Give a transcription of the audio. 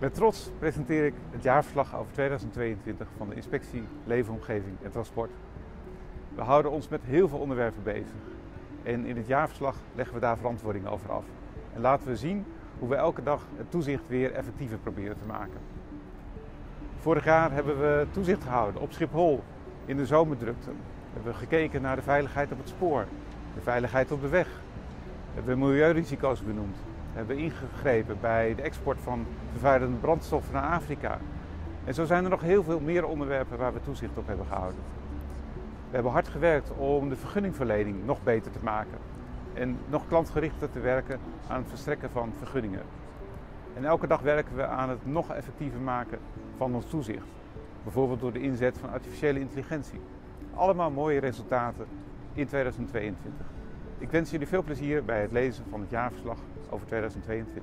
Met trots presenteer ik het jaarverslag over 2022 van de Inspectie Leefomgeving en Transport. We houden ons met heel veel onderwerpen bezig. En in het jaarverslag leggen we daar verantwoording over af. En laten we zien hoe we elke dag het toezicht weer effectiever proberen te maken. Vorig jaar hebben we toezicht gehouden op Schiphol in de zomerdrukte. We hebben gekeken naar de veiligheid op het spoor, de veiligheid op de weg. We hebben milieurisico's benoemd. Hebben ingegrepen bij de export van vervuilende brandstoffen naar Afrika. En zo zijn er nog heel veel meer onderwerpen waar we toezicht op hebben gehouden. We hebben hard gewerkt om de vergunningverlening nog beter te maken en nog klantgerichter te werken aan het verstrekken van vergunningen. En elke dag werken we aan het nog effectiever maken van ons toezicht. Bijvoorbeeld door de inzet van artificiële intelligentie. Allemaal mooie resultaten in 2022. Ik wens jullie veel plezier bij het lezen van het jaarverslag over 2022.